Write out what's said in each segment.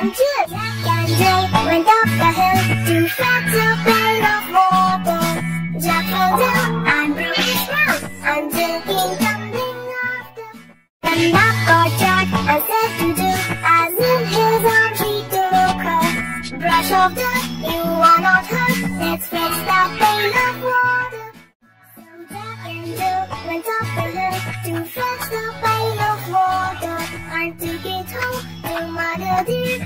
and juice Can went up the hill To fetch a pail of water. Jack down and broke his the Then up got Jack and said to do in Brush off the you are not hurt Let's fetch that pail of water went up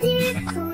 Daddy.